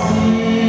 sozinho.